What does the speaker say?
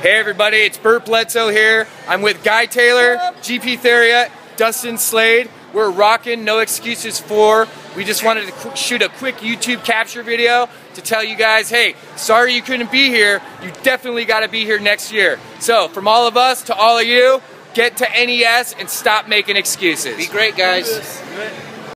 Hey everybody, it's Bert Bledsoe here. I'm with Guy Taylor, GP Theriot, Dustin Slade. We're rocking No Excuses 4. We just wanted to shoot a quick YouTube capture video to tell you guys, hey, sorry you couldn't be here. You definitely got to be here next year. So from all of us to all of you, get to NES and stop making excuses. Be great, guys.